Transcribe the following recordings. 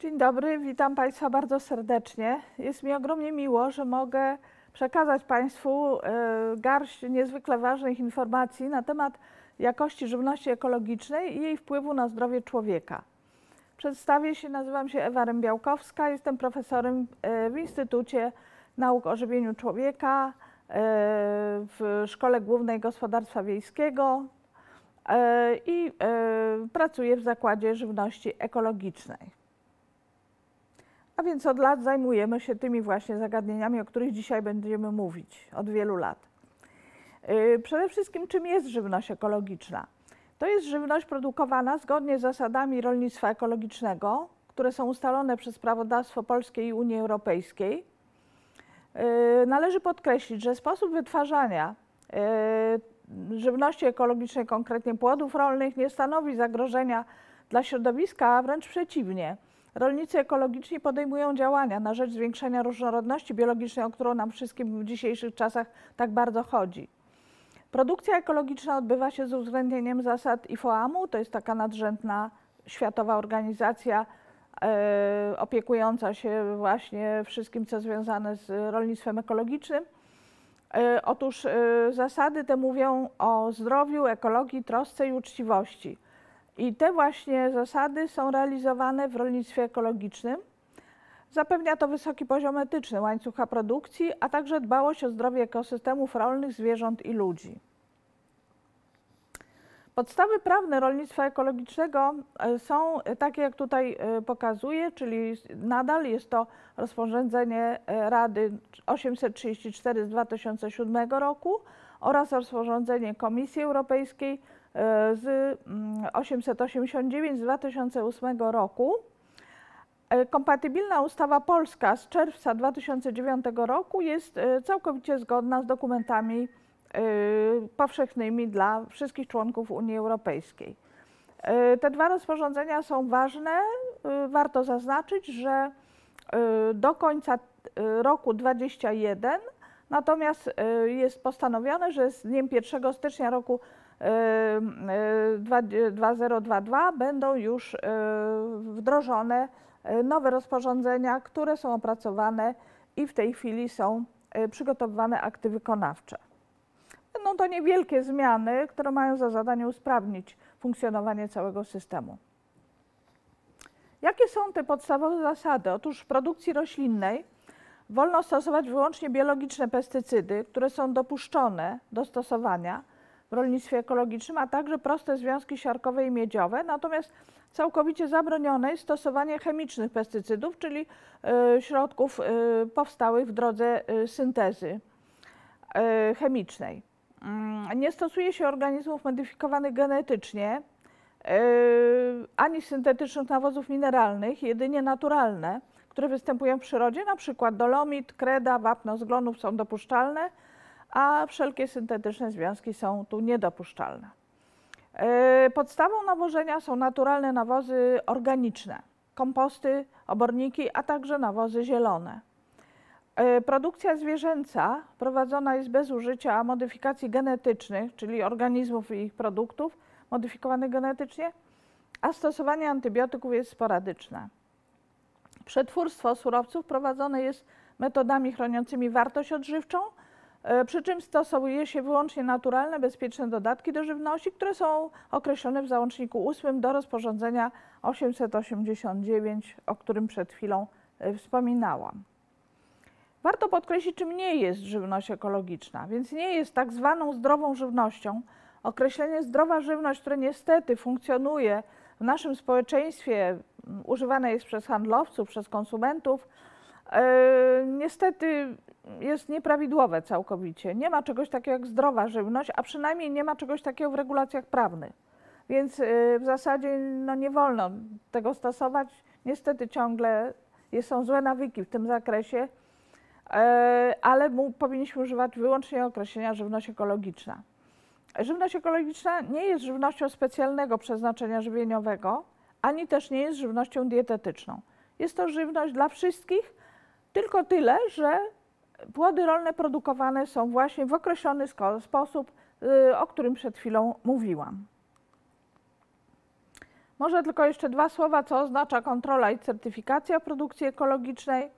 Dzień dobry, witam Państwa bardzo serdecznie. Jest mi ogromnie miło, że mogę przekazać Państwu e, garść niezwykle ważnych informacji na temat jakości żywności ekologicznej i jej wpływu na zdrowie człowieka. Przedstawię się, nazywam się Ewa Rębiałkowska, jestem profesorem e, w Instytucie Nauk o Żywieniu Człowieka e, w Szkole Głównej Gospodarstwa Wiejskiego i pracuję w Zakładzie Żywności Ekologicznej. A więc od lat zajmujemy się tymi właśnie zagadnieniami, o których dzisiaj będziemy mówić, od wielu lat. Y, przede wszystkim, czym jest żywność ekologiczna? To jest żywność produkowana zgodnie z zasadami rolnictwa ekologicznego, które są ustalone przez prawodawstwo polskie i Unii Europejskiej. Y, należy podkreślić, że sposób wytwarzania y, żywności ekologicznej, konkretnie płodów rolnych, nie stanowi zagrożenia dla środowiska, a wręcz przeciwnie – Rolnicy ekologiczni podejmują działania na rzecz zwiększenia różnorodności biologicznej, o którą nam wszystkim w dzisiejszych czasach tak bardzo chodzi. Produkcja ekologiczna odbywa się z uwzględnieniem zasad IFOAM-u, to jest taka nadrzędna światowa organizacja e, opiekująca się właśnie wszystkim, co związane z rolnictwem ekologicznym. E, otóż e, zasady te mówią o zdrowiu, ekologii, trosce i uczciwości. I te właśnie zasady są realizowane w rolnictwie ekologicznym. Zapewnia to wysoki poziom etyczny łańcucha produkcji, a także dbałość o zdrowie ekosystemów rolnych, zwierząt i ludzi. Podstawy prawne rolnictwa ekologicznego e, są takie, jak tutaj e, pokazuję, czyli nadal jest to rozporządzenie e, Rady 834 z 2007 roku oraz rozporządzenie Komisji Europejskiej z 889 mm, z 2008 roku. E, kompatybilna ustawa polska z czerwca 2009 roku jest e, całkowicie zgodna z dokumentami powszechnymi dla wszystkich członków Unii Europejskiej. Te dwa rozporządzenia są ważne. Warto zaznaczyć, że do końca roku 2021 natomiast jest postanowione, że z dniem 1 stycznia roku 2022 będą już e, wdrożone e, nowe rozporządzenia, które są opracowane i w tej chwili są e, przygotowywane akty wykonawcze. Będą to niewielkie zmiany, które mają za zadanie usprawnić funkcjonowanie całego systemu. Jakie są te podstawowe zasady? Otóż w produkcji roślinnej wolno stosować wyłącznie biologiczne pestycydy, które są dopuszczone do stosowania w rolnictwie ekologicznym, a także proste związki siarkowe i miedziowe. Natomiast całkowicie zabronione jest stosowanie chemicznych pestycydów, czyli y, środków y, powstałych w drodze y, syntezy chemicznej. Mm, nie stosuje się organizmów modyfikowanych genetycznie, ani syntetycznych nawozów mineralnych, jedynie naturalne, które występują w przyrodzie, na przykład dolomit, kreda, wapno z glonów są dopuszczalne, a wszelkie syntetyczne związki są tu niedopuszczalne. E, podstawą nawożenia są naturalne nawozy organiczne, komposty, oborniki, a także nawozy zielone. E, produkcja zwierzęca prowadzona jest bez użycia modyfikacji genetycznych, czyli organizmów i ich produktów modyfikowanych genetycznie, a stosowanie antybiotyków jest sporadyczne. Przetwórstwo surowców prowadzone jest metodami chroniącymi wartość odżywczą, przy czym stosuje się wyłącznie naturalne, bezpieczne dodatki do żywności, które są określone w załączniku 8 do rozporządzenia 889, o którym przed chwilą e, wspominałam. Warto podkreślić, czym nie jest żywność ekologiczna, więc nie jest tak zwaną zdrową żywnością. Określenie zdrowa żywność, które niestety funkcjonuje w naszym społeczeństwie, używane jest przez handlowców, przez konsumentów, E, niestety jest nieprawidłowe całkowicie. Nie ma czegoś takiego jak zdrowa żywność, a przynajmniej nie ma czegoś takiego w regulacjach prawnych. Więc e, w zasadzie no, nie wolno tego stosować. Niestety ciągle są złe nawyki w tym zakresie, e, ale powinniśmy używać wyłącznie określenia żywność ekologiczna. Żywność ekologiczna nie jest żywnością specjalnego przeznaczenia żywieniowego, ani też nie jest żywnością dietetyczną. Jest to żywność dla wszystkich, tylko tyle, że płody rolne produkowane są właśnie w określony sposób, y, o którym przed chwilą mówiłam. Może tylko jeszcze dwa słowa, co oznacza kontrola i certyfikacja produkcji ekologicznej.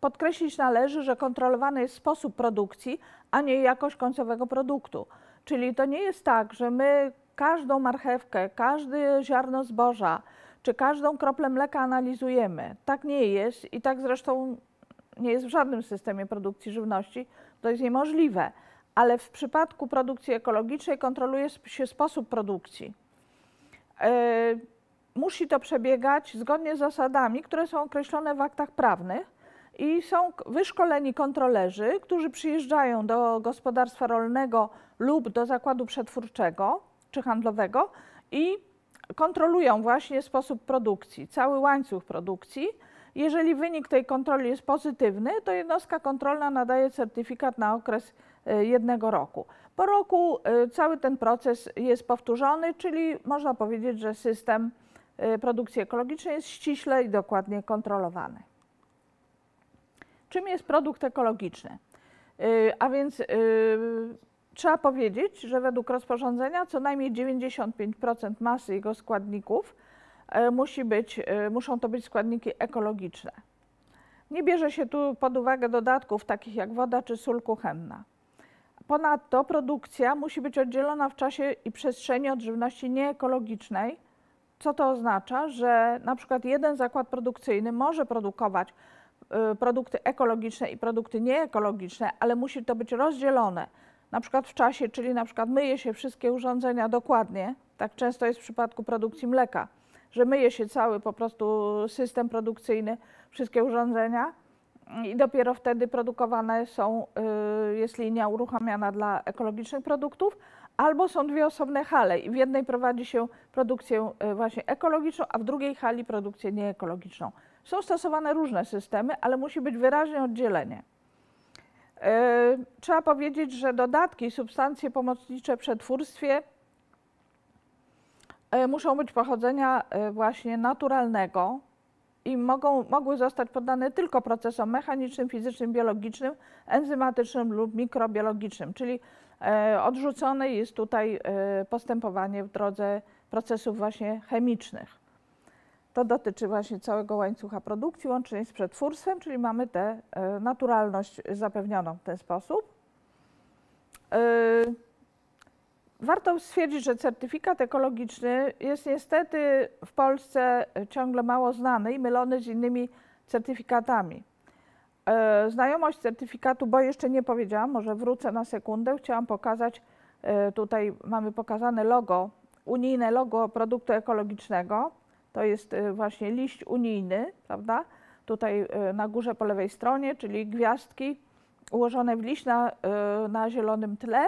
Podkreślić należy, że kontrolowany jest sposób produkcji, a nie jakość końcowego produktu. Czyli to nie jest tak, że my każdą marchewkę, każde ziarno zboża, czy każdą kroplę mleka analizujemy. Tak nie jest i tak zresztą nie jest w żadnym systemie produkcji żywności. To jest niemożliwe. Ale w przypadku produkcji ekologicznej kontroluje się sposób produkcji. Yy, musi to przebiegać zgodnie z zasadami, które są określone w aktach prawnych i są wyszkoleni kontrolerzy, którzy przyjeżdżają do gospodarstwa rolnego lub do zakładu przetwórczego czy handlowego i kontrolują właśnie sposób produkcji, cały łańcuch produkcji. Jeżeli wynik tej kontroli jest pozytywny, to jednostka kontrolna nadaje certyfikat na okres e, jednego roku. Po roku e, cały ten proces jest powtórzony, czyli można powiedzieć, że system e, produkcji ekologicznej jest ściśle i dokładnie kontrolowany. Czym jest produkt ekologiczny? A więc Trzeba powiedzieć, że według rozporządzenia co najmniej 95% masy jego składników musi być, e, muszą to być składniki ekologiczne. Nie bierze się tu pod uwagę dodatków takich jak woda czy sól kuchenna. Ponadto produkcja musi być oddzielona w czasie i przestrzeni od żywności nieekologicznej. Co to oznacza? Że na przykład jeden zakład produkcyjny może produkować e, produkty ekologiczne i produkty nieekologiczne, ale musi to być rozdzielone na przykład w czasie, czyli na przykład myje się wszystkie urządzenia dokładnie, tak często jest w przypadku produkcji mleka, że myje się cały po prostu system produkcyjny, wszystkie urządzenia i dopiero wtedy produkowane są, y, jest linia uruchamiana dla ekologicznych produktów, albo są dwie osobne hale i w jednej prowadzi się produkcję y, właśnie ekologiczną, a w drugiej hali produkcję nieekologiczną. Są stosowane różne systemy, ale musi być wyraźne oddzielenie. E, trzeba powiedzieć, że dodatki, substancje pomocnicze w przetwórstwie muszą być pochodzenia e, właśnie naturalnego i mogą, mogły zostać poddane tylko procesom mechanicznym, fizycznym, biologicznym, enzymatycznym lub mikrobiologicznym, czyli odrzucone jest tutaj postępowanie w drodze procesów właśnie chemicznych. To dotyczy właśnie całego łańcucha produkcji, łącznie z przetwórstwem, czyli mamy tę e, naturalność zapewnioną w ten sposób. E, warto stwierdzić, że certyfikat ekologiczny jest niestety w Polsce ciągle mało znany i mylony z innymi certyfikatami. E, znajomość certyfikatu, bo jeszcze nie powiedziałam, może wrócę na sekundę, chciałam pokazać, tutaj mamy pokazane logo, unijne logo produktu ekologicznego. To jest y, właśnie liść unijny, prawda? Tutaj na górze po lewej stronie, czyli gwiazdki ułożone w liść na, na zielonym tle.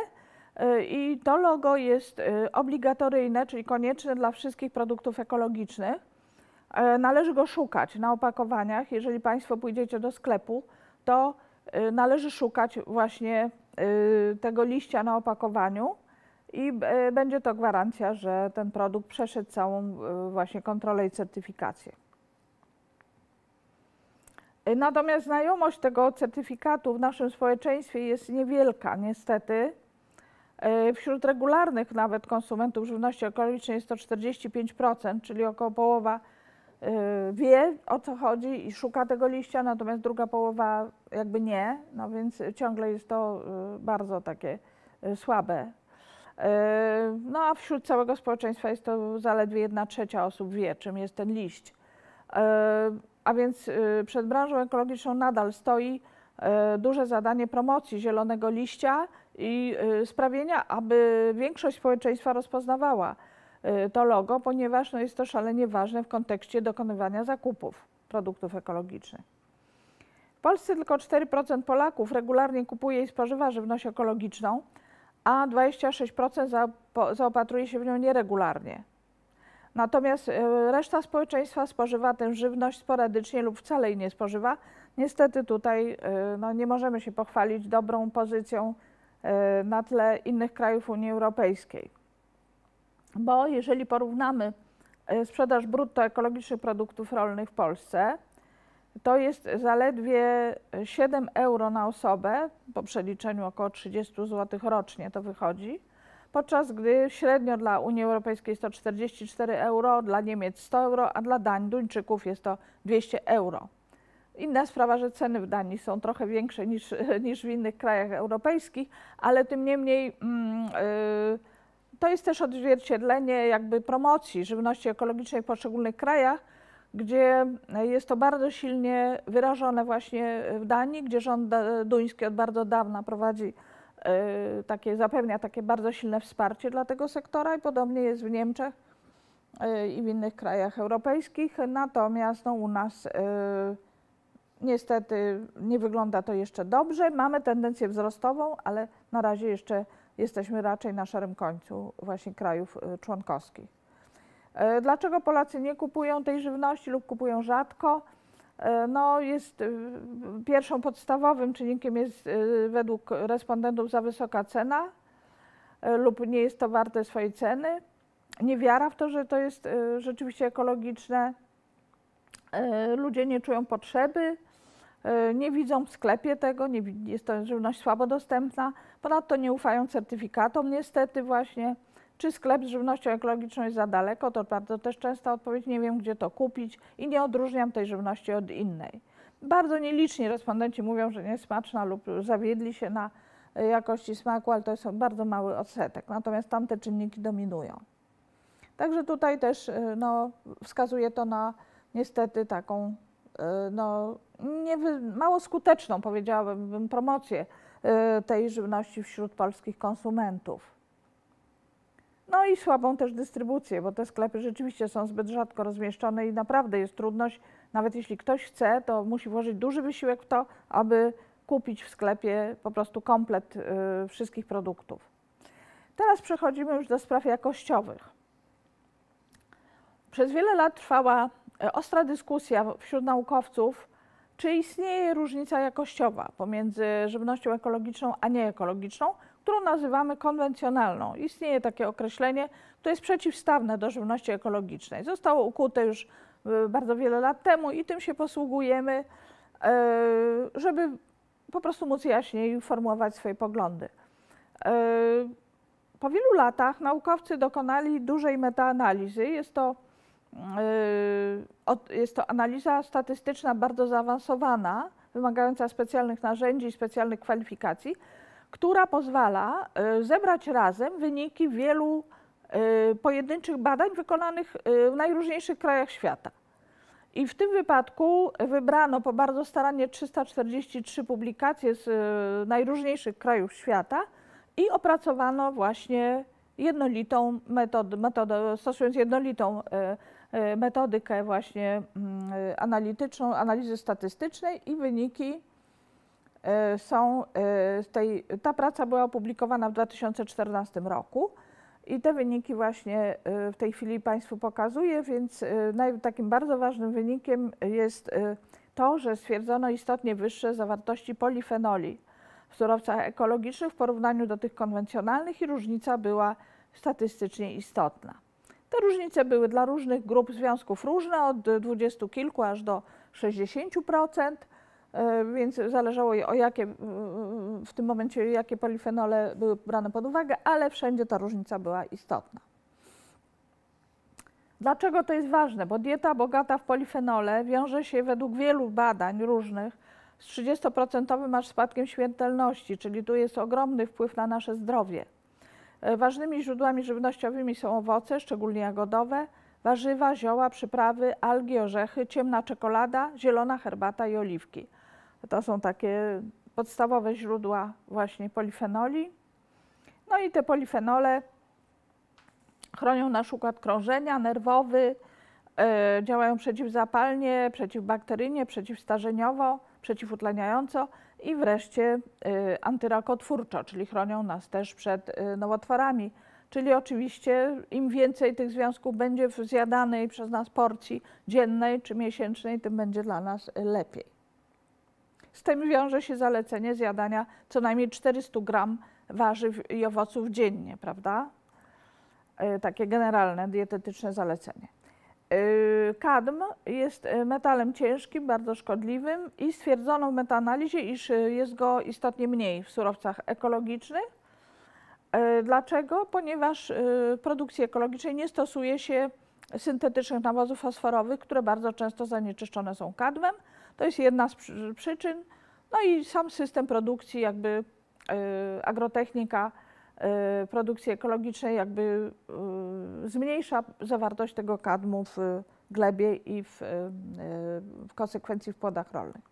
I to logo jest obligatoryjne, czyli konieczne dla wszystkich produktów ekologicznych. Należy go szukać na opakowaniach. Jeżeli Państwo pójdziecie do sklepu, to należy szukać właśnie tego liścia na opakowaniu i e, będzie to gwarancja, że ten produkt przeszedł całą e, właśnie kontrolę i certyfikację. E, natomiast znajomość tego certyfikatu w naszym społeczeństwie jest niewielka, niestety. Wśród regularnych nawet konsumentów żywności ekologicznej jest to 45%, czyli około połowa wie o co chodzi i szuka tego liścia, natomiast druga połowa jakby nie, no więc ciągle jest to bardzo takie słabe no a wśród całego społeczeństwa jest to zaledwie jedna trzecia osób wie, czym jest ten liść. A więc przed branżą ekologiczną nadal stoi duże zadanie promocji zielonego liścia i sprawienia, aby większość społeczeństwa rozpoznawała to logo, ponieważ no, jest to szalenie ważne w kontekście dokonywania zakupów produktów ekologicznych. W Polsce tylko 4% Polaków regularnie kupuje i spożywa żywność ekologiczną, a 26% zaopatruje się w nią nieregularnie. Natomiast e, reszta społeczeństwa spożywa tę żywność sporadycznie lub wcale jej nie spożywa. Niestety tutaj no, nie możemy się pochwalić dobrą pozycją na tle innych krajów Unii Europejskiej. Bo jeżeli porównamy sprzedaż brutto ekologicznych produktów rolnych w Polsce to jest zaledwie 7 euro na osobę, po przeliczeniu około 30 zł rocznie to wychodzi, podczas gdy średnio dla Unii Europejskiej jest to 44 euro, dla Niemiec 100 euro, a dla Dań, Duńczyków jest to 200 euro. Inna sprawa, że ceny w Danii są trochę większe niż, niż w innych krajach europejskich, ale tym niemniej mm, y, to jest też odzwierciedlenie jakby promocji żywności ekologicznej w poszczególnych krajach, gdzie jest to bardzo silnie wyrażone właśnie w Danii, gdzie rząd duński od bardzo dawna prowadzi y, takie, zapewnia takie bardzo silne wsparcie dla tego sektora i podobnie jest w Niemczech y, i w innych krajach europejskich. Natomiast no, u nas Niestety nie wygląda to jeszcze dobrze. Mamy tendencję wzrostową, ale na razie jeszcze jesteśmy raczej na szarym końcu właśnie krajów y, członkowskich. E, dlaczego Polacy nie kupują tej żywności lub kupują rzadko? E, no jest y, pierwszą podstawowym czynnikiem jest y, według respondentów za wysoka cena e, lub nie jest to warte swojej ceny. Niewiara w to, że to jest rzeczywiście ekologiczne. Ludzie nie czują potrzeby, nie widzą w sklepie tego, nie, jest to żywność słabo dostępna. Ponadto nie ufają certyfikatom niestety właśnie. Czy sklep z żywnością ekologiczną jest za daleko, to bardzo też częsta odpowiedź, nie wiem gdzie to kupić i nie odróżniam tej żywności od innej. Bardzo nieliczni respondenci mówią, że nie jest smaczna lub zawiedli się na e, jakości smaku, ale to jest bardzo mały odsetek, natomiast tamte czynniki dominują. Także tutaj też e, no, wskazuje to na niestety taką no, nie, mało skuteczną, powiedziałabym, promocję y, tej żywności wśród polskich konsumentów. No i słabą też dystrybucję, bo te sklepy rzeczywiście są zbyt rzadko rozmieszczone i naprawdę jest trudność, nawet jeśli ktoś chce, to musi włożyć duży wysiłek w to, aby kupić w sklepie po prostu komplet y, wszystkich produktów. Teraz przechodzimy już do spraw jakościowych. Przez wiele lat trwała y, ostra dyskusja wśród naukowców czy istnieje różnica jakościowa pomiędzy żywnością ekologiczną a nieekologiczną, którą nazywamy konwencjonalną. Istnieje takie określenie, które jest przeciwstawne do żywności ekologicznej. Zostało ukute już y, bardzo wiele lat temu i tym się posługujemy, y, żeby po prostu móc jaśniej formułować swoje poglądy. Po wielu latach naukowcy dokonali dużej metaanalizy. Jest to jest to analiza statystyczna bardzo zaawansowana, wymagająca specjalnych narzędzi i specjalnych kwalifikacji, która pozwala yy, zebrać razem wyniki wielu yy, pojedynczych badań wykonanych w najróżniejszych krajach świata. I w tym wypadku wybrano po bardzo starannie 343 publikacje z najróżniejszych krajów świata i opracowano właśnie jednolitą metodę, metodę stosując jednolitą E, metodykę właśnie mm, analityczną, analizy statystycznej i wyniki e, są, e, tej, ta praca była opublikowana w 2014 roku i te wyniki właśnie w tej chwili Państwu pokazuję, więc takim bardzo ważnym wynikiem jest to, że stwierdzono istotnie wyższe zawartości polifenoli w surowcach ekologicznych w porównaniu do tych konwencjonalnych i różnica była statystycznie istotna. Te różnice były dla różnych grup związków różne, od dwudziestu kilku aż do 60%, e, więc zależało o jakie w tym momencie, jakie polifenole były brane pod uwagę, ale wszędzie ta różnica była istotna. Dlaczego to jest ważne? Bo dieta bogata w polifenole wiąże się według wielu badań różnych z 30% aż spadkiem śmiertelności, czyli tu jest ogromny wpływ na nasze zdrowie. E, ważnymi źródłami żywnościowymi są owoce, szczególnie jagodowe, warzywa, zioła, przyprawy, algi, orzechy, ciemna czekolada, zielona herbata i oliwki. To są takie podstawowe źródła właśnie polifenoli. No i te polifenole chronią nasz układ krążenia, nerwowy, yy, działają przeciwzapalnie, przeciwbakteryjnie, przeciwstarzeniowo, przeciwutleniająco i wreszcie y, antyrakotwórczo, czyli chronią nas też przed y, nowotworami. Czyli oczywiście im więcej tych związków będzie w zjadanej przez nas porcji dziennej czy miesięcznej, tym będzie dla nas lepiej. Z tym wiąże się zalecenie zjadania co najmniej 400 gram warzyw i owoców dziennie, prawda? Y, takie generalne dietetyczne zalecenie. Y, kadm jest y, metalem ciężkim, bardzo szkodliwym i stwierdzono w metaanalizie, iż y, jest go istotnie mniej w surowcach ekologicznych. E, dlaczego? Ponieważ w produkcji ekologicznej nie stosuje się syntetycznych nawozów fosforowych, które bardzo często zanieczyszczone są kadmem. To jest jedna z przyczyn. No i sam system produkcji, jakby agrotechnika produkcji ekologicznej jakby zmniejsza zawartość tego kadmu w glebie i w, w konsekwencji w płodach rolnych.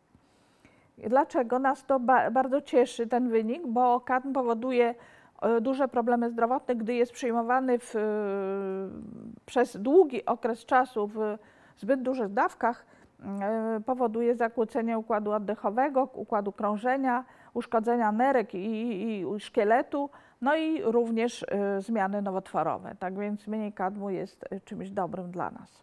Dlaczego nas to ba bardzo cieszy ten wynik? Bo kadm powoduje duże problemy zdrowotne, gdy jest przyjmowany w, przez długi okres czasu w zbyt dużych dawkach, powoduje zakłócenie układu oddechowego, układu krążenia, uszkodzenia nerek i, i, i szkieletu, no i również y, zmiany nowotworowe. Tak więc mniej kadmu jest czymś dobrym dla nas.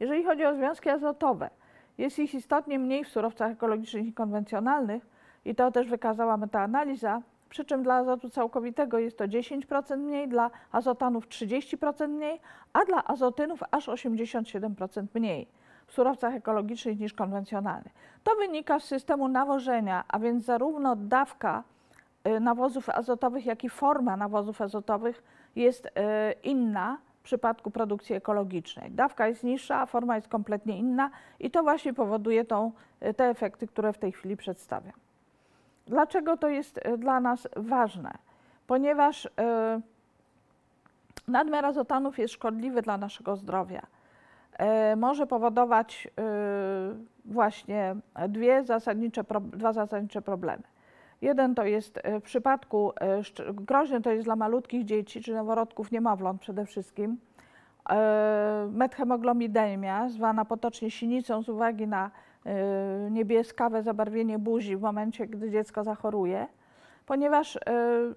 Jeżeli chodzi o związki azotowe, jest ich istotnie mniej w surowcach ekologicznych i konwencjonalnych i to też wykazała metaanaliza, przy czym dla azotu całkowitego jest to 10% mniej, dla azotanów 30% mniej, a dla azotynów aż 87% mniej w surowcach ekologicznych niż konwencjonalnych. To wynika z systemu nawożenia, a więc zarówno dawka y, nawozów azotowych, jak i forma nawozów azotowych jest y, inna w przypadku produkcji ekologicznej. Dawka jest niższa, a forma jest kompletnie inna i to właśnie powoduje tą, y, te efekty, które w tej chwili przedstawiam. Dlaczego to jest y, dla nas ważne? Ponieważ y, nadmiar azotanów jest szkodliwy dla naszego zdrowia. Może powodować właśnie dwie zasadnicze, dwa zasadnicze problemy. Jeden to jest e, w przypadku, e, groźny to jest dla malutkich dzieci, czy noworodków niemowląt przede wszystkim, e, methemoglomidemia, zwana potocznie sinicą z uwagi na niebieskawe zabarwienie buzi w momencie, gdy dziecko zachoruje, ponieważ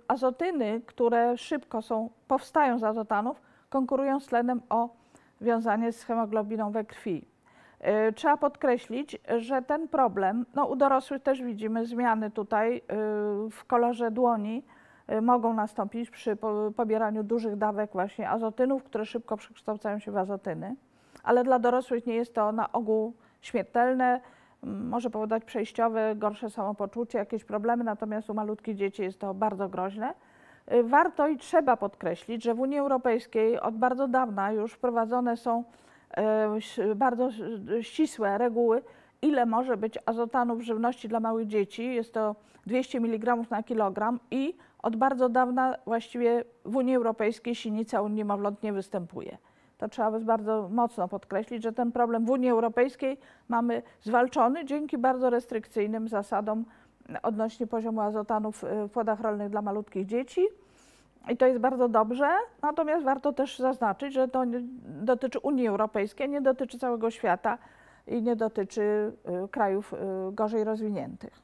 azotyny, które szybko są, powstają z azotanów, konkurują z tlenem o wiązanie z hemoglobiną we krwi. E, trzeba podkreślić, że ten problem, no u dorosłych też widzimy zmiany tutaj e, w kolorze dłoni, e, mogą nastąpić przy pobieraniu dużych dawek właśnie azotynów, które szybko przekształcają się w azotyny, ale dla dorosłych nie jest to na ogół śmiertelne, może powodować przejściowe, gorsze samopoczucie, jakieś problemy, natomiast u malutkich dzieci jest to bardzo groźne. Warto i trzeba podkreślić, że w Unii Europejskiej od bardzo dawna już wprowadzone są bardzo ścisłe reguły, ile może być azotanu w żywności dla małych dzieci. Jest to 200 mg na kilogram i od bardzo dawna właściwie w Unii Europejskiej sinica u niemowląt nie występuje. To trzeba bardzo mocno podkreślić, że ten problem w Unii Europejskiej mamy zwalczony dzięki bardzo restrykcyjnym zasadom odnośnie poziomu azotanu w płodach rolnych dla malutkich dzieci. I to jest bardzo dobrze, natomiast warto też zaznaczyć, że to dotyczy Unii Europejskiej, nie dotyczy całego świata i nie dotyczy y, krajów y, gorzej rozwiniętych.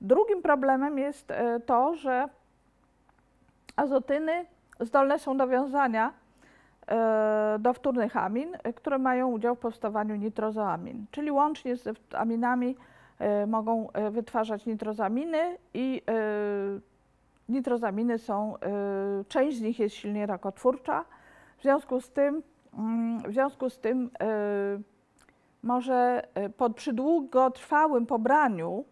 Drugim problemem jest y, to, że azotyny zdolne są do wiązania do wtórnych amin, które mają udział w powstawaniu nitrozoamin, czyli łącznie z aminami mogą wytwarzać nitrozaminy i nitrozaminy są, y, część z nich jest silnie rakotwórcza, w związku z tym, mm, w związku z tym y, może y, pod, przy długotrwałym pobraniu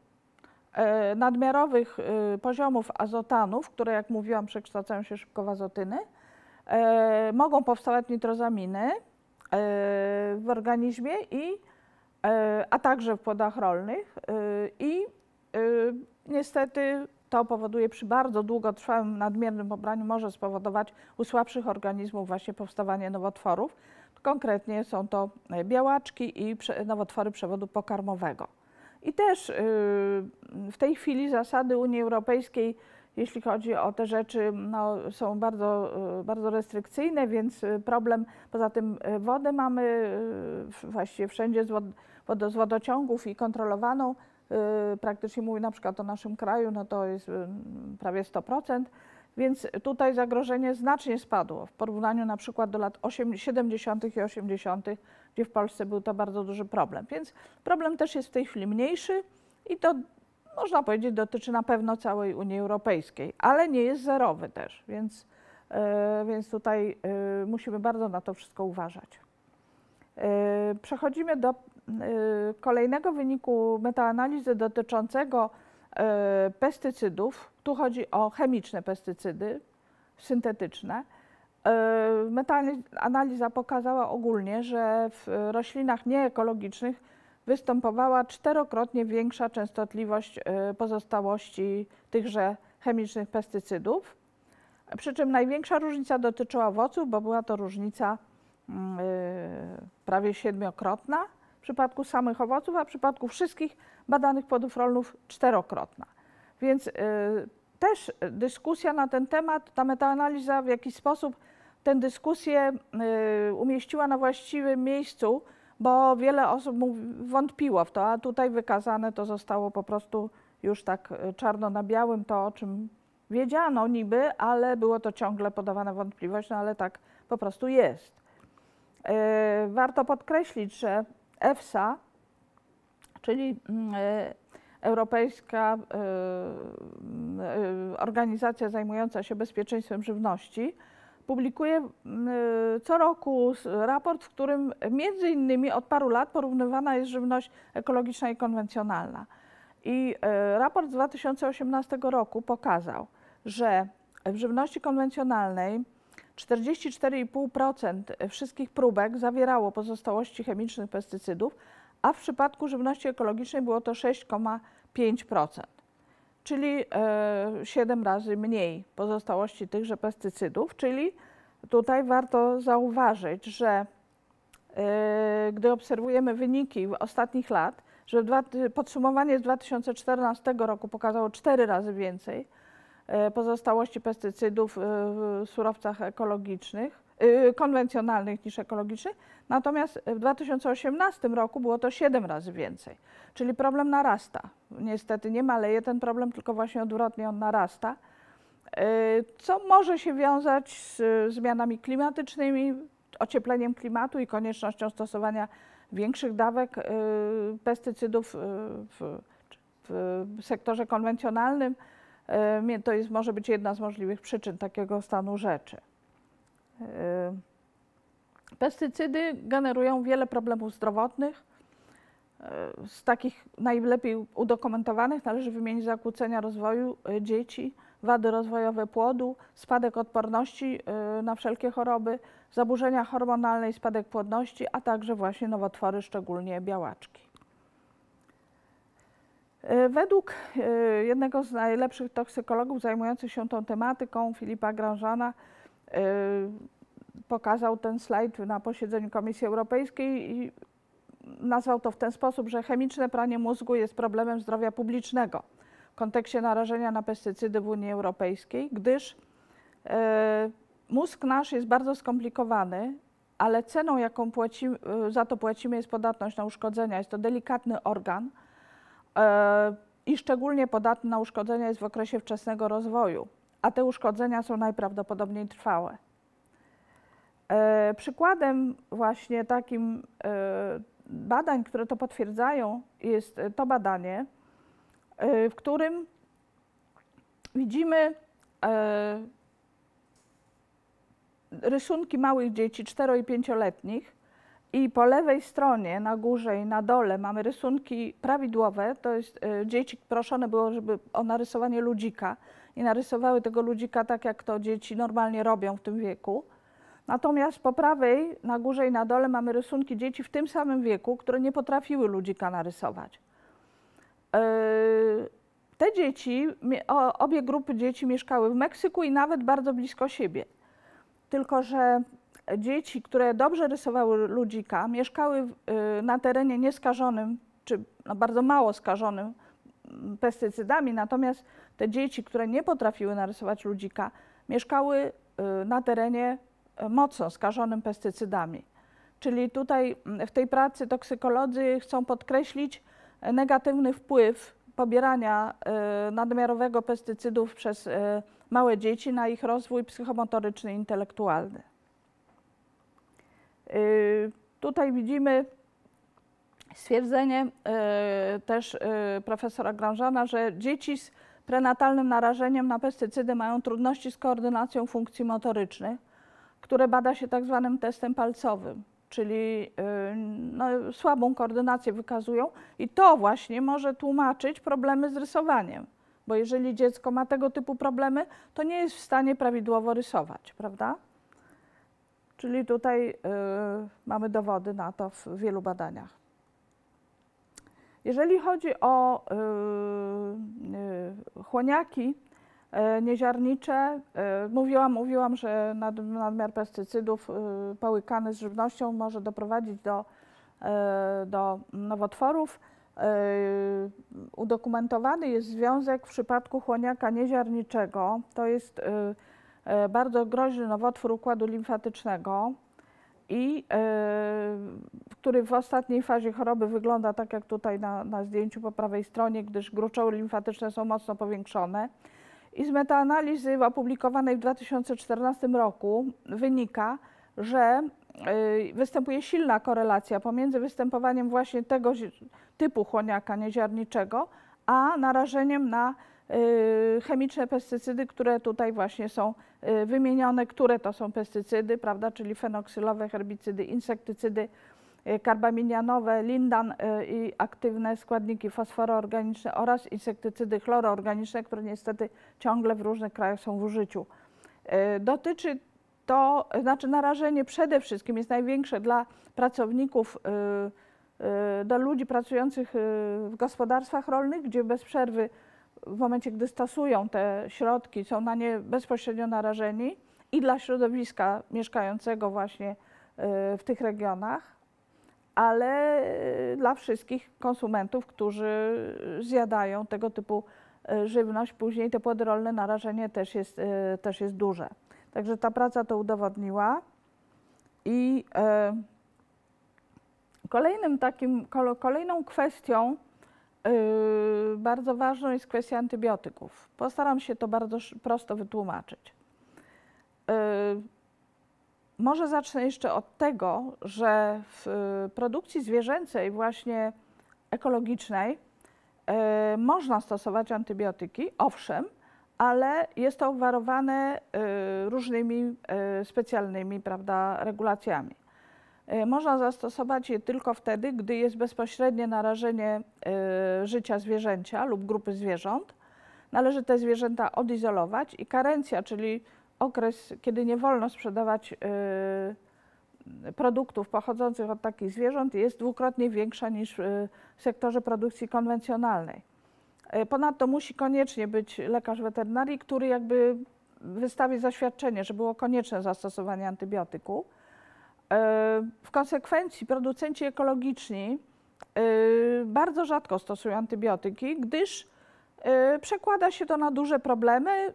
nadmiarowych poziomów azotanów, które jak mówiłam przekształcają się szybko w azotyny, mogą powstawać nitrozaminy w organizmie, i, a także w płodach rolnych i niestety to powoduje przy bardzo długotrwałym nadmiernym pobraniu może spowodować u słabszych organizmów właśnie powstawanie nowotworów. Konkretnie są to e, białaczki i nowotwory przewodu pokarmowego. I też y, w tej chwili zasady Unii Europejskiej, jeśli chodzi o te rzeczy, no, są bardzo, y, bardzo restrykcyjne, więc y, problem, poza tym wodę mamy właściwie wszędzie z, wod, z wodociągów i kontrolowaną, praktycznie mówi na przykład o naszym kraju, no to jest y, prawie 100%, więc tutaj zagrożenie znacznie spadło w porównaniu na przykład do lat 70. i 80., gdzie w Polsce był to bardzo duży problem. Więc problem też jest w tej chwili mniejszy i to można powiedzieć dotyczy na pewno całej Unii Europejskiej, ale nie jest zerowy też, więc, yy, więc tutaj musimy bardzo na to wszystko uważać. Przechodzimy do Y, kolejnego wyniku metaanalizy dotyczącego e, pestycydów, tu chodzi o chemiczne pestycydy, syntetyczne. E, Metaanaliza pokazała ogólnie, że w roślinach nieekologicznych występowała czterokrotnie większa częstotliwość pozostałości tychże chemicznych pestycydów. Przy czym największa różnica dotyczyła owoców, bo była to różnica mm, prawie siedmiokrotna przypadku samych owoców, a w przypadku wszystkich badanych płodów rolnych czterokrotna. Więc y, też dyskusja na ten temat, ta metaanaliza w jakiś sposób tę dyskusję y, umieściła na właściwym miejscu, bo wiele osób wątpiło w to, a tutaj wykazane to zostało po prostu już tak y, czarno na białym, to o czym wiedziano niby, ale było to ciągle podawane wątpliwość, no ale tak po prostu jest. Warto podkreślić, że EFSA, czyli mm, Europejska organizacja zajmująca się bezpieczeństwem żywności, publikuje co roku raport, w którym między innymi od paru lat porównywana jest żywność ekologiczna i konwencjonalna. I e, raport z 2018 roku pokazał, że w żywności konwencjonalnej 44,5% wszystkich próbek zawierało pozostałości chemicznych pestycydów, a w przypadku żywności ekologicznej było to 6,5%, czyli 7 e, razy mniej pozostałości tychże pestycydów, czyli tutaj warto zauważyć, że e, gdy obserwujemy wyniki ostatnich lat, że podsumowanie z 2014 roku pokazało 4 razy więcej pozostałości pestycydów w surowcach ekologicznych, Y, konwencjonalnych niż ekologicznych, natomiast w 2018 roku było to 7 razy więcej, czyli problem narasta. Niestety nie maleje ten problem, tylko właśnie odwrotnie on narasta, co może się wiązać z zmianami klimatycznymi, ociepleniem klimatu i koniecznością stosowania większych dawek pestycydów w, w sektorze konwencjonalnym. To jest, może być jedna z możliwych przyczyn takiego stanu rzeczy. Yy, pestycydy generują wiele problemów zdrowotnych. Yy, z takich najlepiej udokumentowanych należy wymienić zakłócenia rozwoju dzieci, wady rozwojowe płodu, spadek odporności na wszelkie choroby, zaburzenia hormonalne i spadek płodności, a także właśnie nowotwory, szczególnie białaczki. Według jednego z najlepszych toksykologów zajmujących się tą tematyką, Filipa Grążana, Y, pokazał ten slajd na posiedzeniu Komisji Europejskiej i nazwał to w ten sposób, że chemiczne pranie mózgu jest problemem zdrowia publicznego w kontekście narażenia na pestycydy w Unii Europejskiej, gdyż mózg nasz jest bardzo skomplikowany, ale ceną, jaką płacimy, za to płacimy, jest podatność na uszkodzenia. Jest to delikatny organ i szczególnie podatny na uszkodzenia jest w okresie wczesnego rozwoju a te uszkodzenia są najprawdopodobniej trwałe. E, przykładem właśnie takim e, badań, które to potwierdzają, jest to badanie, e, w którym widzimy e, rysunki małych dzieci 4 i 5-letnich i po lewej stronie, na górze i na dole mamy rysunki prawidłowe, to jest e, dzieci proszone było, żeby o narysowanie ludzika i narysowały tego ludzika tak, jak to dzieci normalnie robią w tym wieku. Natomiast po prawej, na górze i na dole mamy rysunki dzieci w tym samym wieku, które nie potrafiły ludzika narysować. E, te dzieci, obie grupy dzieci mieszkały w Meksyku i nawet bardzo blisko siebie. Tylko, że dzieci, które dobrze rysowały ludzika, mieszkały y, na terenie nieskażonym, czy no bardzo mało skażonym mm, pestycydami, natomiast te dzieci, które nie potrafiły narysować ludzika, mieszkały y, na terenie y, mocno skażonym pestycydami. Czyli tutaj mm, w tej pracy toksykolodzy chcą podkreślić negatywny wpływ pobierania nadmiarowego pestycydów przez małe dzieci na ich rozwój psychomotoryczny i intelektualny. Y, tutaj widzimy stwierdzenie y, też y, profesora Grążana, że dzieci z prenatalnym narażeniem na pestycydy mają trudności z koordynacją funkcji motorycznych, które bada się tak zwanym testem palcowym. czyli no, słabą koordynację wykazują i to właśnie może tłumaczyć problemy z rysowaniem. Bo jeżeli dziecko ma tego typu problemy, to nie jest w stanie prawidłowo rysować, prawda? Czyli tutaj y, mamy dowody na to w wielu badaniach. Jeżeli chodzi o y, y, chłoniaki y, nieziarnicze, y, mówiłam, mówiłam, że nad, nadmiar pestycydów y, połykany z żywnością może doprowadzić do, do nowotworów. Udokumentowany jest związek w przypadku chłoniaka nieziarniczego. To jest bardzo groźny nowotwór układu limfatycznego i y, który w ostatniej fazie choroby wygląda tak jak tutaj na, na zdjęciu po prawej stronie, gdyż gruczoły limfatyczne są mocno powiększone. I z metaanalizy opublikowanej w 2014 roku wynika, że y, występuje silna korelacja pomiędzy występowaniem właśnie tego typu chłoniaka nieziarniczego, a narażeniem na chemiczne pestycydy, które tutaj właśnie są y, wymienione, które to są pestycydy, prawda, czyli fenoksylowe herbicydy, insektycydy, karbaminianowe, lindan i aktywne składniki fosforoorganiczne oraz insektycydy chloroorganiczne, które niestety ciągle w różnych krajach są w użyciu. Dotyczy to, znaczy narażenie przede wszystkim jest największe dla pracowników, dla ludzi pracujących w gospodarstwach rolnych, gdzie bez przerwy w momencie, gdy stosują te środki, są na nie bezpośrednio narażeni i dla środowiska mieszkającego właśnie w tych regionach ale dla wszystkich konsumentów, którzy zjadają tego typu żywność, później te płody rolne narażenie też jest, też jest duże. Także ta praca to udowodniła. I kolejnym takim, kolejną kwestią bardzo ważną jest kwestia antybiotyków. Postaram się to bardzo prosto wytłumaczyć. Może zacznę jeszcze od tego, że w produkcji zwierzęcej, właśnie ekologicznej, y, można stosować antybiotyki, owszem, ale jest to obwarowane y, różnymi y, specjalnymi prawda, regulacjami. Można zastosować je tylko wtedy, gdy jest bezpośrednie narażenie życia zwierzęcia lub grupy zwierząt. Należy te zwierzęta odizolować i karencja, czyli okres, kiedy nie wolno sprzedawać y, produktów pochodzących od takich zwierząt jest dwukrotnie większa niż w sektorze produkcji konwencjonalnej. Ponadto musi koniecznie być lekarz weterynarii, który jakby wystawi zaświadczenie, że było konieczne zastosowanie antybiotyku. Y, w konsekwencji producenci ekologiczni bardzo rzadko stosują antybiotyki, gdyż przekłada się to na duże problemy,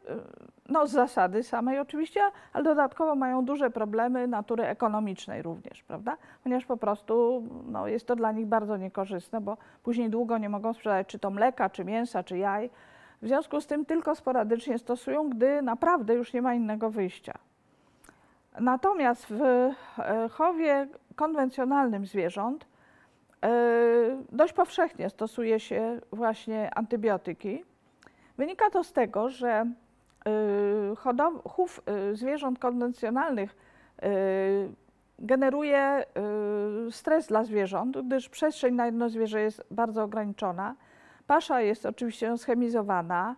no z zasady samej oczywiście, ale dodatkowo mają duże problemy natury ekonomicznej również, prawda? Ponieważ po prostu no, jest to dla nich bardzo niekorzystne, bo później długo nie mogą sprzedać czy to mleka, czy mięsa, czy jaj. W związku z tym tylko sporadycznie stosują, gdy naprawdę już nie ma innego wyjścia. Natomiast w e, chowie konwencjonalnym zwierząt e, dość powszechnie stosuje się właśnie antybiotyki. Wynika to z tego, że Y, chów zwierząt konwencjonalnych generuje stres dla zwierząt, gdyż przestrzeń na jedno zwierzę jest bardzo ograniczona. Pasza jest oczywiście schemizowana.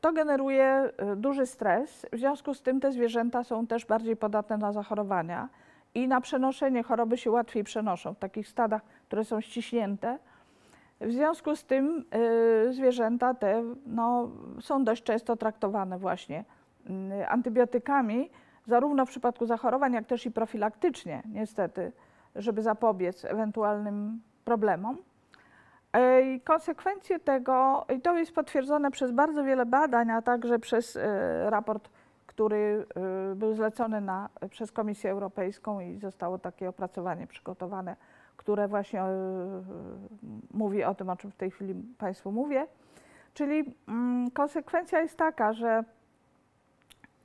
To generuje duży stres, w związku z tym te zwierzęta są też bardziej podatne na zachorowania i na przenoszenie choroby się łatwiej przenoszą w takich stadach, które są ściśnięte. W związku z tym y, zwierzęta te no, są dość często traktowane właśnie y, antybiotykami, zarówno w przypadku zachorowań, jak też i profilaktycznie, niestety, żeby zapobiec ewentualnym problemom. Y, I konsekwencje tego, i to jest potwierdzone przez bardzo wiele badań, a także przez y, raport, który y, był zlecony na, przez Komisję Europejską i zostało takie opracowanie przygotowane które właśnie e, mówi o tym, o czym w tej chwili Państwu mówię. Czyli mm, konsekwencja jest taka, że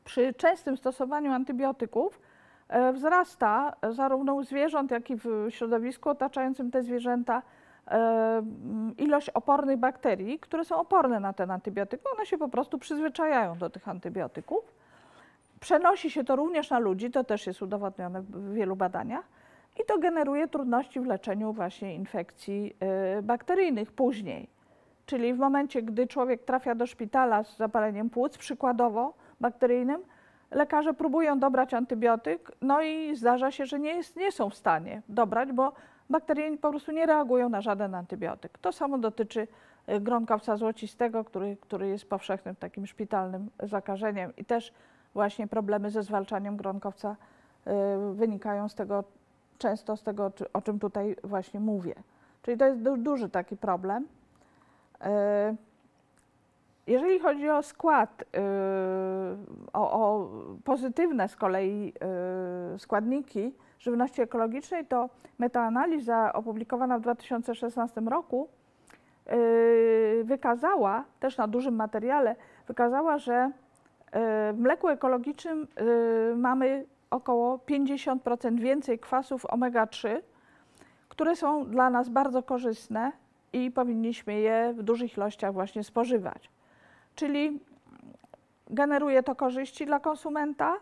przy częstym stosowaniu antybiotyków e, wzrasta zarówno u zwierząt, jak i w środowisku otaczającym te zwierzęta e, ilość opornych bakterii, które są oporne na ten antybiotyk. One się po prostu przyzwyczajają do tych antybiotyków Przenosi się to również na ludzi, to też jest udowodnione w wielu badaniach i to generuje trudności w leczeniu właśnie infekcji y, bakteryjnych później. Czyli w momencie, gdy człowiek trafia do szpitala z zapaleniem płuc, przykładowo bakteryjnym, lekarze próbują dobrać antybiotyk, no i zdarza się, że nie, jest, nie są w stanie dobrać, bo bakterie po prostu nie reagują na żaden antybiotyk. To samo dotyczy y, gronkowca złocistego, który, który jest powszechnym takim szpitalnym zakażeniem i też właśnie problemy ze zwalczaniem gronkowca y, wynikają z tego, często z tego, o czym tutaj właśnie mówię. Czyli to jest duży taki problem. Y, jeżeli chodzi o skład, o, o pozytywne z kolei składniki żywności ekologicznej, to metaanaliza opublikowana w 2016 roku wykazała, też na dużym materiale, wykazała, że w mleku ekologicznym y, mamy około 50% więcej kwasów omega-3, które są dla nas bardzo korzystne i powinniśmy je w dużych ilościach właśnie spożywać. Czyli generuje to korzyści dla konsumenta,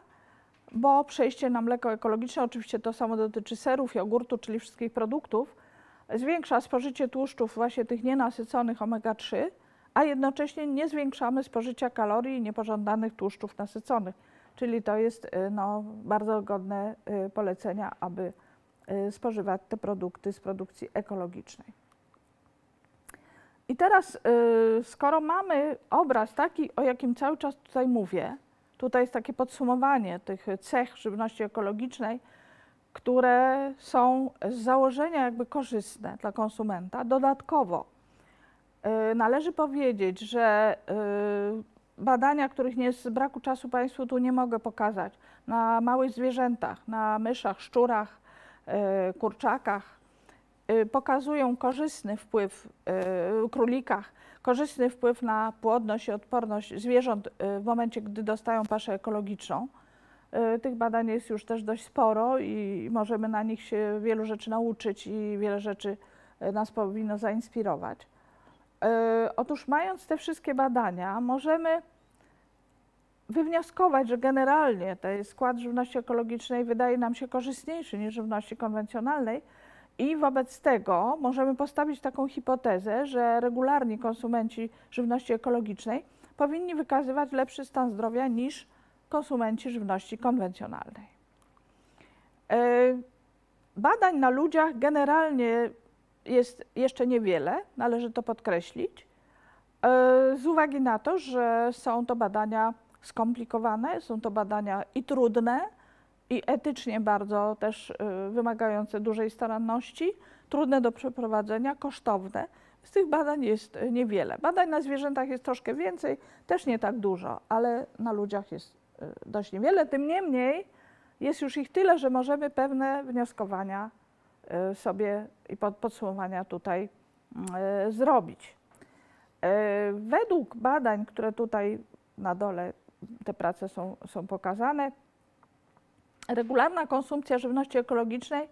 bo przejście na mleko ekologiczne, oczywiście to samo dotyczy serów, jogurtu, czyli wszystkich produktów, zwiększa spożycie tłuszczów właśnie tych nienasyconych omega-3, a jednocześnie nie zwiększamy spożycia kalorii i niepożądanych tłuszczów nasyconych. Czyli to jest y, no, bardzo godne y, polecenia, aby y, spożywać te produkty z produkcji ekologicznej. I teraz, skoro mamy obraz taki, o jakim cały czas tutaj mówię, tutaj jest takie podsumowanie tych cech żywności ekologicznej, które są z założenia jakby korzystne dla konsumenta. Dodatkowo Y, należy powiedzieć, że y, badania, których nie z braku czasu Państwu tu nie mogę pokazać, na małych zwierzętach, na myszach, szczurach, y, kurczakach, pokazują korzystny wpływ, królikach, korzystny wpływ na płodność i odporność zwierząt w momencie, gdy dostają paszę ekologiczną. Tych badań jest już też dość sporo i możemy na nich się wielu rzeczy nauczyć i wiele rzeczy nas powinno zainspirować. Otóż mając te wszystkie badania, możemy wywnioskować, że generalnie ten skład żywności ekologicznej wydaje nam się korzystniejszy niż żywności konwencjonalnej i wobec tego możemy postawić taką hipotezę, że regularni konsumenci żywności ekologicznej powinni wykazywać lepszy stan zdrowia niż konsumenci żywności konwencjonalnej. E, badań na ludziach generalnie jest jeszcze niewiele, należy to podkreślić, e, z uwagi na to, że są to badania skomplikowane, są to badania i trudne, i etycznie bardzo też e, wymagające dużej staranności, trudne do przeprowadzenia, kosztowne. Z tych badań jest niewiele. Badań na zwierzętach jest troszkę więcej, też nie tak dużo, ale na ludziach jest e, dość niewiele. Tym niemniej jest już ich tyle, że możemy pewne wnioskowania E, sobie i podsumowania tutaj zrobić. Według badań, które tutaj na dole te prace są, są pokazane, regularna konsumpcja żywności ekologicznej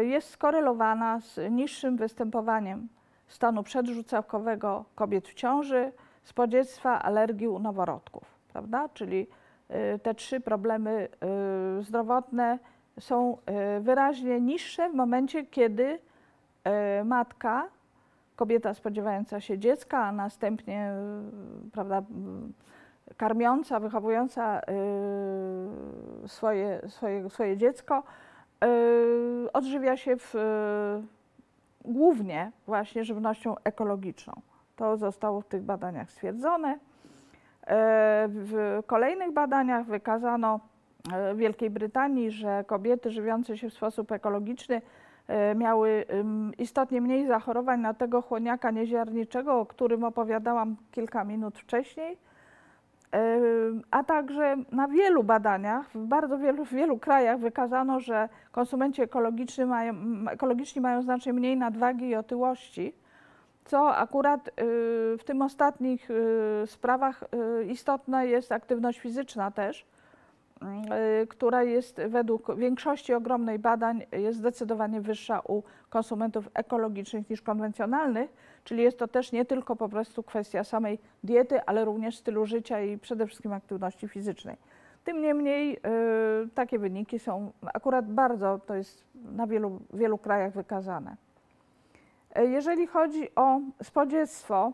jest skorelowana z niższym występowaniem stanu przedrzucawkowego kobiet w ciąży, spodziewstwa, alergii u noworodków, prawda? Czyli te trzy problemy zdrowotne są wyraźnie niższe w momencie, kiedy matka, kobieta spodziewająca się dziecka, a następnie prawda, karmiąca, wychowująca swoje, swoje, swoje dziecko, odżywia się w, głównie właśnie żywnością ekologiczną. To zostało w tych badaniach stwierdzone. W kolejnych badaniach wykazano w Wielkiej Brytanii, że kobiety żywiące się w sposób ekologiczny miały istotnie mniej zachorowań na tego chłoniaka nieziarniczego, o którym opowiadałam kilka minut wcześniej, a także na wielu badaniach, w bardzo wielu, w wielu krajach wykazano, że konsumenci ekologiczni mają, ekologiczni mają znacznie mniej nadwagi i otyłości, co akurat y, w tym ostatnich y, sprawach y, istotna jest aktywność fizyczna też, która jest według większości ogromnej badań jest zdecydowanie wyższa u konsumentów ekologicznych niż konwencjonalnych, czyli jest to też nie tylko po prostu kwestia samej diety, ale również stylu życia i przede wszystkim aktywności fizycznej. Tym niemniej y, takie wyniki są akurat bardzo, to jest na wielu, wielu krajach wykazane. Y, Jeżeli chodzi o spodziectwo,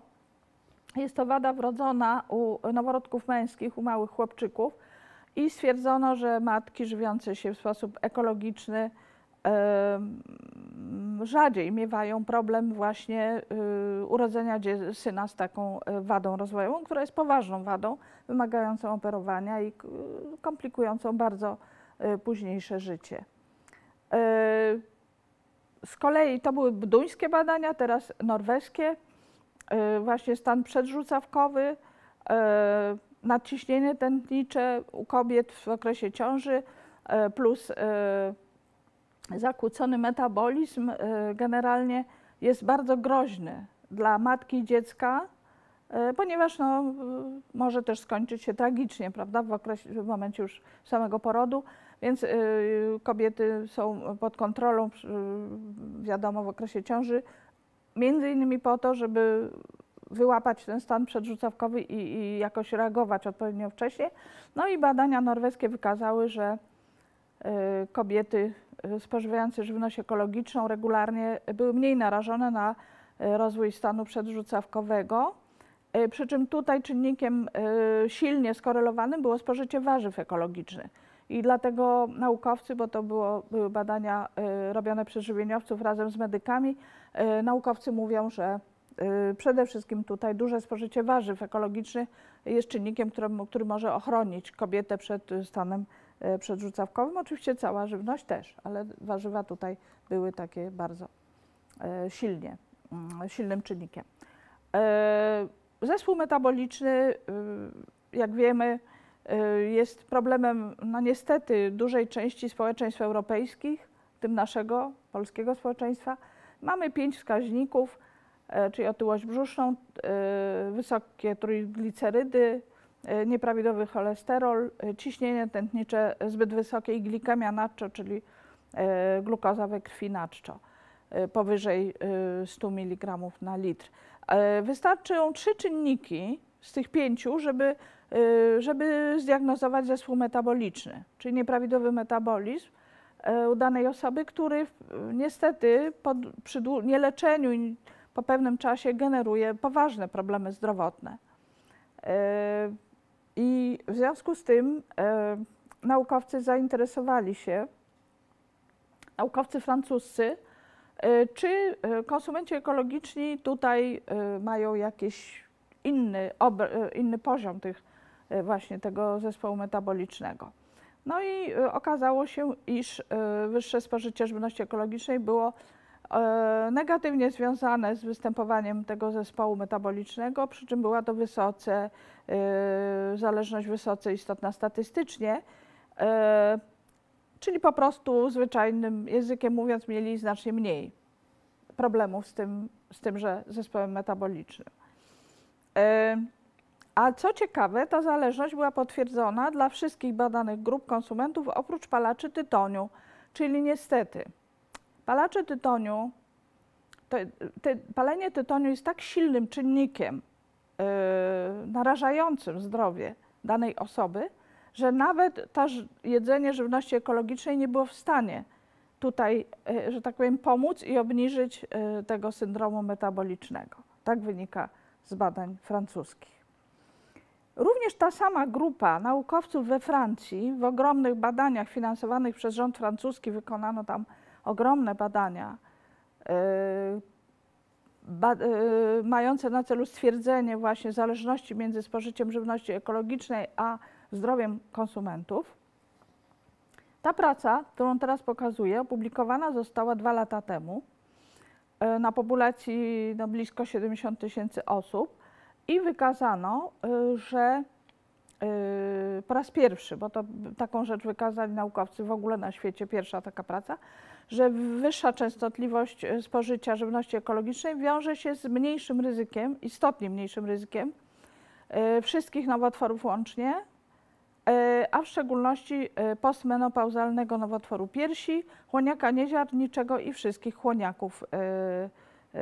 jest to wada wrodzona u noworodków męskich, u małych chłopczyków i stwierdzono, że matki żywiące się w sposób ekologiczny rzadziej miewają problem właśnie y, urodzenia syna z taką y, wadą rozwojową, która jest poważną wadą, wymagającą operowania i komplikującą bardzo y, późniejsze życie. Y, Z kolei to były duńskie badania, teraz norweskie, właśnie stan przedrzucawkowy, nadciśnienie tętnicze u kobiet w okresie ciąży y, plus y, zakłócony metabolizm y, generalnie jest bardzo groźny dla matki i dziecka, ponieważ no, może też skończyć się tragicznie, prawda, w, okresie, w momencie już samego porodu, więc kobiety są pod kontrolą, wiadomo, w okresie ciąży, między innymi po to, żeby wyłapać ten stan przedrzucawkowy i, i jakoś reagować odpowiednio wcześnie. No i badania norweskie wykazały, że y, kobiety y, spożywające żywność ekologiczną regularnie były mniej narażone na y, rozwój stanu przedrzucawkowego. Przy czym tutaj czynnikiem silnie skorelowanym było spożycie warzyw ekologicznych. I dlatego naukowcy, bo to było, były badania robione przez żywieniowców razem z medykami, naukowcy mówią, że przede wszystkim tutaj duże spożycie warzyw ekologicznych jest czynnikiem, który, który może ochronić kobietę przed y, stanem y, przedrzucawkowym. Oczywiście cała żywność też, ale warzywa tutaj były takie bardzo y, silnie, mm, silnym czynnikiem. Y, Zespół metaboliczny, y, jak wiemy, y, jest problemem, no niestety, dużej części społeczeństw europejskich, w tym naszego polskiego społeczeństwa. Mamy pięć wskaźników, czyli otyłość brzuszną, e, wysokie trójglicerydy, e, nieprawidłowy cholesterol, e, ciśnienie tętnicze zbyt wysokie i glikemia nadczo, czyli e, glukoza we krwi nadczo, e, powyżej e, 100 mg na litr. E, Wystarczą trzy czynniki z tych pięciu, żeby, e, żeby zdiagnozować zespół metaboliczny, czyli nieprawidłowy metabolizm e, u danej osoby, który niestety przy nieleczeniu po pewnym czasie generuje poważne problemy zdrowotne. E, I w związku z tym e, naukowcy zainteresowali się, naukowcy francuscy, e, czy konsumenci ekologiczni tutaj mają jakiś inny, inny poziom tych, właśnie tego zespołu metabolicznego. No i okazało się, iż wyższe spożycie żywności ekologicznej było negatywnie związane z występowaniem tego zespołu metabolicznego, przy czym była to wysoce, e, zależność wysoce istotna statystycznie, e, czyli po prostu zwyczajnym językiem mówiąc mieli znacznie mniej problemów z tym, z tymże zespołem metabolicznym. E, A co ciekawe, ta zależność była potwierdzona dla wszystkich badanych grup konsumentów oprócz palaczy tytoniu, czyli niestety palacze tytoniu, to, te, palenie tytoniu jest tak silnym czynnikiem yy, narażającym zdrowie danej osoby, że nawet ż- jedzenie żywności ekologicznej nie było w stanie tutaj, yy, że tak powiem, pomóc i obniżyć yy, tego syndromu metabolicznego. Tak wynika z badań francuskich. Również ta sama grupa naukowców we Francji w ogromnych badaniach finansowanych przez rząd francuski wykonano tam ogromne badania yy, ba, yy, mające na celu stwierdzenie właśnie zależności między spożyciem żywności ekologicznej a zdrowiem konsumentów. Ta praca, którą teraz pokazuję, opublikowana została dwa lata temu yy, na populacji no, blisko 70 tysięcy osób i wykazano, y, że y, po raz pierwszy, bo to taką rzecz wykazali naukowcy w ogóle na świecie, pierwsza taka praca, że wyższa częstotliwość y, spożycia żywności ekologicznej wiąże się z mniejszym ryzykiem, istotnie mniejszym ryzykiem y, wszystkich nowotworów łącznie, y, a w szczególności postmenopauzalnego nowotworu piersi, chłoniaka nieziarniczego i wszystkich chłoniaków,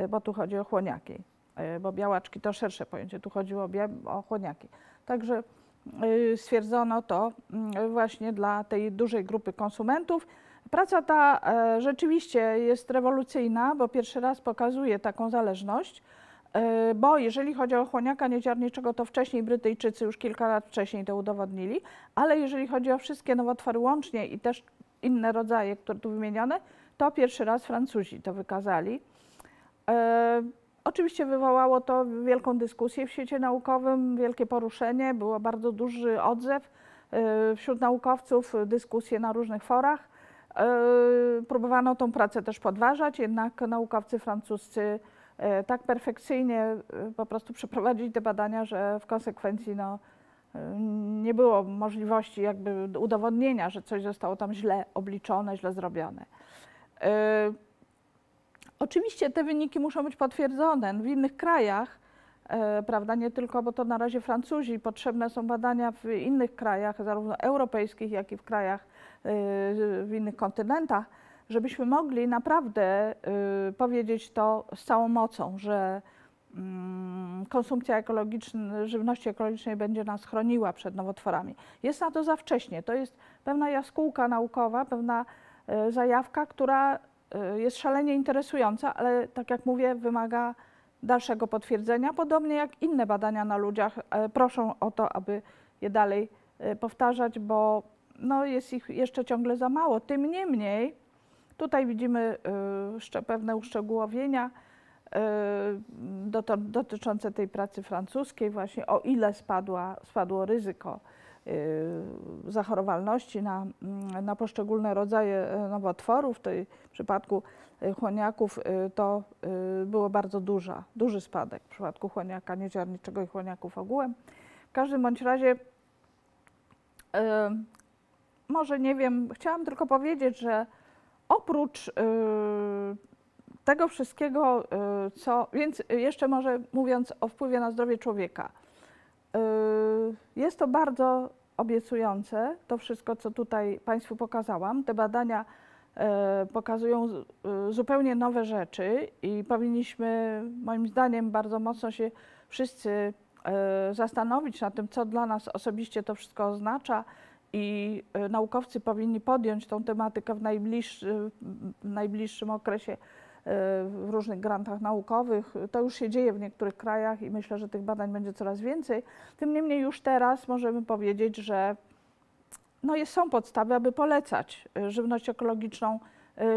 bo tu chodzi o chłoniaki, bo białaczki to szersze pojęcie, tu chodziło o, chłoniaki. Także stwierdzono to mm, właśnie dla tej dużej grupy konsumentów. Praca ta e, rzeczywiście jest rewolucyjna, bo pierwszy raz pokazuje taką zależność, e, bo jeżeli chodzi o chłoniaka nieziarniczego, to wcześniej Brytyjczycy już kilka lat wcześniej to udowodnili, ale jeżeli chodzi o wszystkie nowotwory łącznie i też inne rodzaje, które tu wymienione, to pierwszy raz Francuzi to wykazali. E, oczywiście wywołało to wielką dyskusję w świecie naukowym, wielkie poruszenie, było bardzo duży odzew wśród naukowców, dyskusje na różnych forach. E, próbowano tą pracę też podważać, jednak naukowcy francuscy e, tak perfekcyjnie e, po prostu przeprowadzili te badania, że w konsekwencji no, nie było możliwości jakby udowodnienia, że coś zostało tam źle obliczone, źle zrobione. Oczywiście te wyniki muszą być potwierdzone. W innych krajach, prawda, nie tylko, bo to na razie Francuzi, potrzebne są badania w innych krajach, zarówno europejskich, jak i w krajach, w innych kontynentach, żebyśmy mogli naprawdę e, powiedzieć to z całą mocą, że mm, konsumpcja ekologiczna, żywności ekologicznej będzie nas chroniła przed nowotworami. Jest na to za wcześnie. To jest pewna jaskółka naukowa, pewna e, zajawka, która y, jest szalenie interesująca, ale tak jak mówię, wymaga dalszego potwierdzenia, podobnie jak inne badania na ludziach. Proszę o to, aby je dalej powtarzać, bo no, jest ich jeszcze ciągle za mało. Tym niemniej, tutaj widzimy y, pewne uszczegółowienia y, dotyczące tej pracy francuskiej, właśnie o ile spadła, spadło ryzyko y, zachorowalności na, mm, na poszczególne rodzaje e, nowotworów. W tej przypadku y, chłoniaków y, to y, było bardzo duża, duży spadek w przypadku chłoniaka nieziarniczego i chłoniaków ogółem. W każdym bądź razie, y, może nie wiem, chciałam tylko powiedzieć, że oprócz y, tego wszystkiego, y, co, więc jeszcze może mówiąc o wpływie na zdrowie człowieka, y, jest to bardzo obiecujące, to wszystko, co tutaj Państwu pokazałam. Te badania pokazują zupełnie nowe rzeczy i powinniśmy, moim zdaniem, bardzo mocno się wszyscy zastanowić nad tym, co dla nas osobiście to wszystko oznacza i e, naukowcy powinni podjąć tą tematykę w, najbliższy, w najbliższym okresie e, w różnych grantach naukowych. To już się dzieje w niektórych krajach i myślę, że tych badań będzie coraz więcej. Tym niemniej już teraz możemy powiedzieć, że no jest, są podstawy, aby polecać e, żywność ekologiczną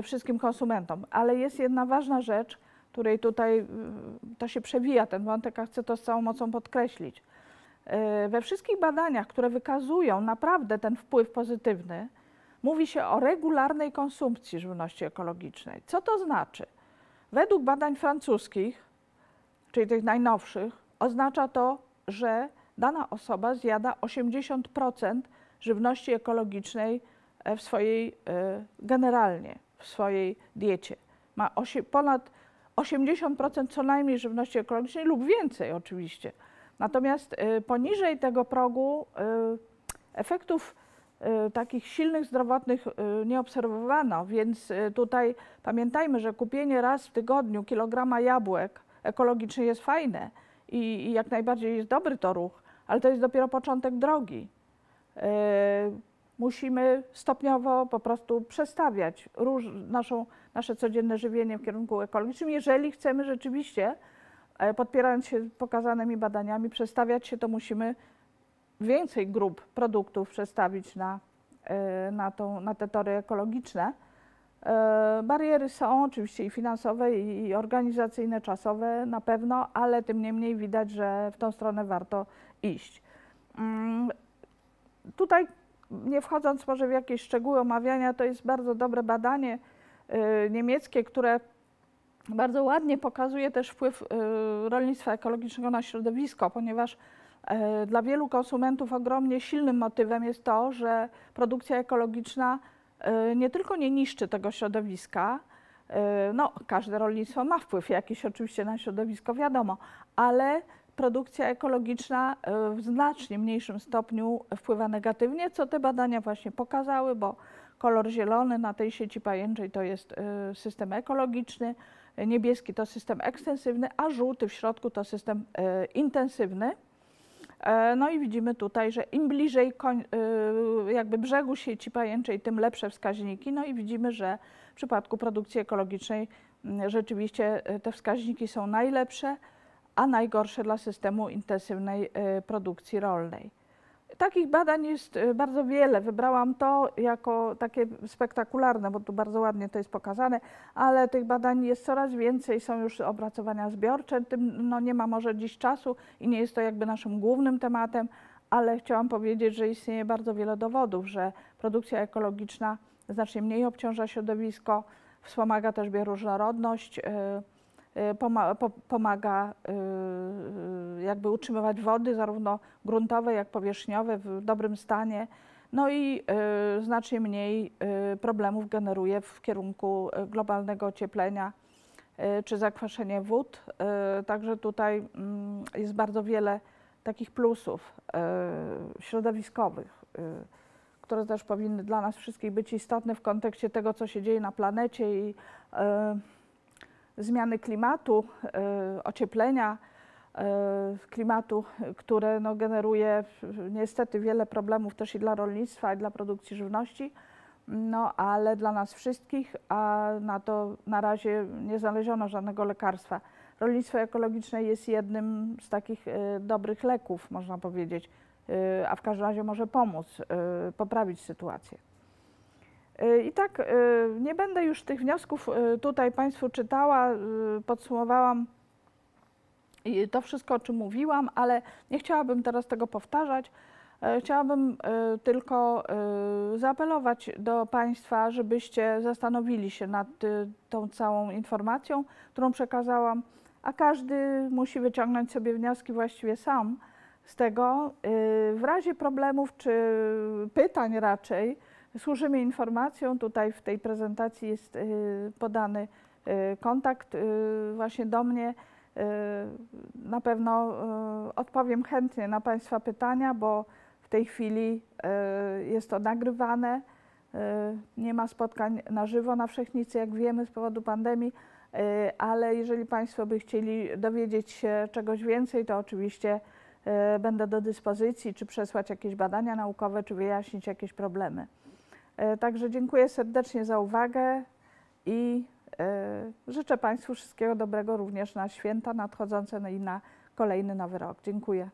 wszystkim konsumentom. Ale jest jedna ważna rzecz, której tutaj to się przewija ten wątek, a chcę to z całą mocą podkreślić. E, We wszystkich badaniach, które wykazują naprawdę ten wpływ pozytywny, mówi się o regularnej konsumpcji żywności ekologicznej. Co to znaczy? Według badań francuskich, czyli tych najnowszych, oznacza to, że dana osoba zjada 80% żywności ekologicznej e, w swojej, e, generalnie w swojej diecie. Ma osie, ponad 80% co najmniej żywności ekologicznej lub więcej oczywiście. Natomiast e, poniżej tego progu e, efektów e, takich silnych zdrowotnych nie obserwowano, więc tutaj pamiętajmy, że kupienie raz w tygodniu kilograma jabłek ekologicznych jest fajne i, jak najbardziej jest dobry to ruch, ale to jest dopiero początek drogi. Musimy stopniowo po prostu przestawiać róż, naszą, nasze codzienne żywienie w kierunku ekologicznym, jeżeli chcemy rzeczywiście, podpierając się pokazanymi badaniami, przestawiać się, to musimy więcej grup produktów przestawić na, e, na, tą, na te tory ekologiczne. E, Bariery są oczywiście i finansowe, i organizacyjne, czasowe na pewno, ale tym niemniej widać, że w tą stronę warto iść. Mm, Tutaj, nie wchodząc może w jakieś szczegóły omawiania, to jest bardzo dobre badanie niemieckie, które bardzo ładnie pokazuje też wpływ y, rolnictwa ekologicznego na środowisko, ponieważ e, dla wielu konsumentów ogromnie silnym motywem jest to, że produkcja ekologiczna e, nie tylko nie niszczy tego środowiska, e, no każde rolnictwo ma wpływ jakiś oczywiście na środowisko, wiadomo, ale produkcja ekologiczna w znacznie mniejszym stopniu wpływa negatywnie, co te badania właśnie pokazały, bo kolor zielony na tej sieci pajęczej to jest system ekologiczny, niebieski to system ekstensywny, a żółty w środku to system e, intensywny. E, No i widzimy tutaj, że im bliżej y, jakby brzegu sieci pajęczej, tym lepsze wskaźniki. No i widzimy, że w przypadku produkcji ekologicznej rzeczywiście te wskaźniki są najlepsze, a najgorsze dla systemu intensywnej produkcji rolnej. Takich badań jest y, bardzo wiele. Wybrałam to jako takie spektakularne, bo tu bardzo ładnie to jest pokazane, ale tych badań jest coraz więcej. Są już opracowania zbiorcze. Tym no, nie ma może dziś czasu i nie jest to jakby naszym głównym tematem, ale chciałam powiedzieć, że istnieje bardzo wiele dowodów, że produkcja ekologiczna znacznie mniej obciąża środowisko, wspomaga też bioróżnorodność. Y, y, poma- po- pomaga y, jakby utrzymywać wody, zarówno gruntowe, jak powierzchniowe w dobrym stanie. No i y, znacznie mniej y, problemów generuje w kierunku y, globalnego ocieplenia y, czy zakwaszenia wód. Y, Także tutaj mm, jest bardzo wiele takich plusów y, środowiskowych, y, które też powinny dla nas wszystkich być istotne w kontekście tego, co się dzieje na planecie i y, zmiany klimatu, y, ocieplenia y, klimatu, które no, generuje niestety wiele problemów też i dla rolnictwa, i dla produkcji żywności, no ale dla nas wszystkich, a na to na razie nie znaleziono żadnego lekarstwa. Rolnictwo ekologiczne jest jednym z takich y, dobrych leków, można powiedzieć, a w każdym razie może pomóc poprawić sytuację. Y, I tak, y, nie będę już tych wniosków y, tutaj Państwu czytała, podsumowałam to wszystko, o czym mówiłam, ale nie chciałabym teraz tego powtarzać. E, Chciałabym tylko zaapelować do Państwa, żebyście zastanowili się nad tą całą informacją, którą przekazałam, a każdy musi wyciągnąć sobie wnioski właściwie sam z tego. W razie problemów czy pytań raczej, służymy informacją. Tutaj w tej prezentacji jest y, podany y, kontakt y, właśnie do mnie. Na pewno odpowiem chętnie na Państwa pytania, bo w tej chwili jest to nagrywane. Nie ma spotkań na żywo na Wszechnicy, jak wiemy, z powodu pandemii, ale jeżeli Państwo by chcieli dowiedzieć się czegoś więcej, to oczywiście będę do dyspozycji, czy przesłać jakieś badania naukowe, czy wyjaśnić jakieś problemy. E, Także dziękuję serdecznie za uwagę i e, życzę Państwu wszystkiego dobrego również na święta nadchodzące no i na kolejny nowy rok. Dziękuję.